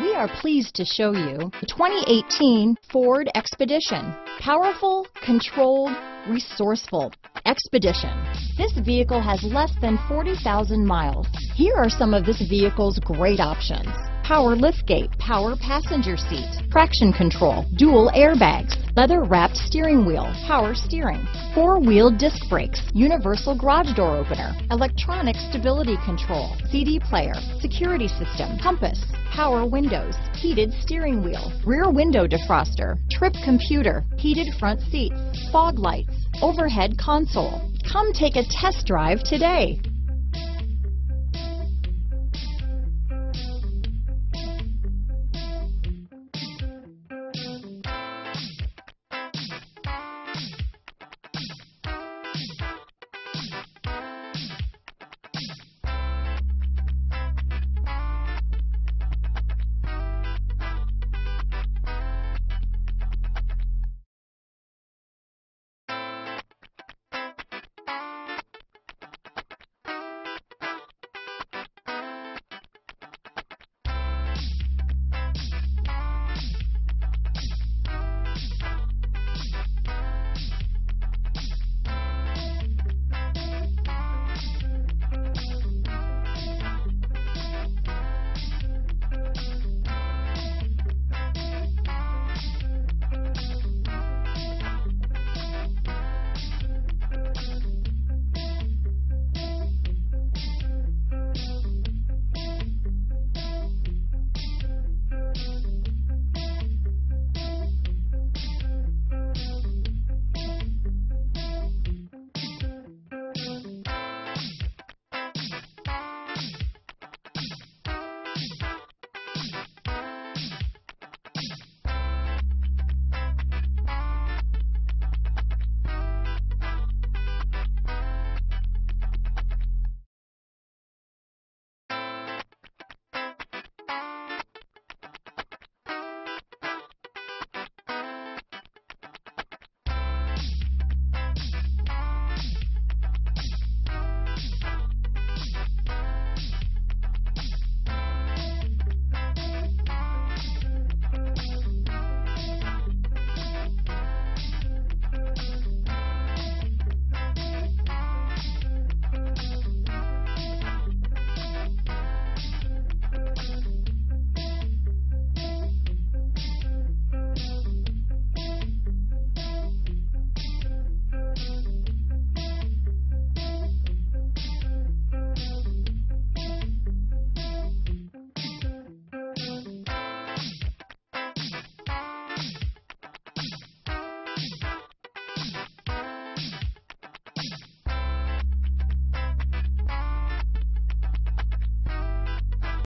We are pleased to show you the 2018 Ford Expedition. Powerful, controlled, resourceful. Expedition. This vehicle has less than 40,000 miles. Here are some of this vehicle's great options. Power liftgate, power passenger seat, traction control, dual airbags, leather wrapped steering wheel, power steering, four wheel disc brakes, universal garage door opener, electronic stability control, CD player, security system, compass, power windows, heated steering wheel, rear window defroster, trip computer, heated front seats, fog lights, overhead console. Come take a test drive today.